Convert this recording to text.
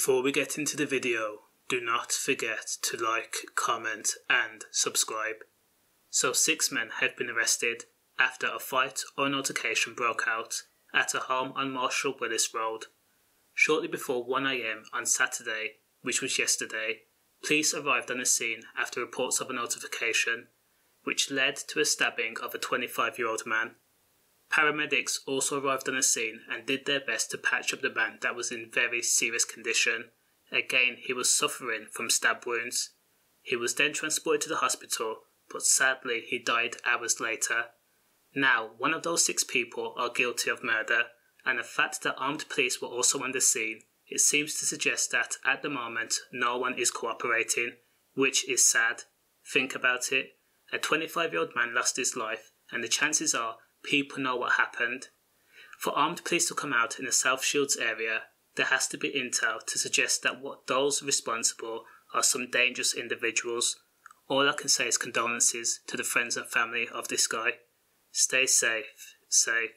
Before we get into the video, do not forget to like, comment, and subscribe. So, six men have been arrested after a fight or an altercation broke out at a home on Marshall Wallis Road. Shortly before 1am on Saturday, which was yesterday, police arrived on the scene after reports of a notification, which led to a stabbing of a 25 year old man. Paramedics also arrived on the scene and did their best to patch up the man that was in very serious condition. Again, he was suffering from stab wounds. He was then transported to the hospital, but sadly he died hours later. Now, one of those six people are guilty of murder, and the fact that armed police were also on the scene, it seems to suggest that at the moment no one is cooperating, which is sad. Think about it. A 25 year old man lost his life, and the chances are people know what happened. For armed police to come out in the South Shields area, there has to be intel to suggest that what those responsible are some dangerous individuals. All I can say is condolences to the friends and family of this guy. Stay safe, safe.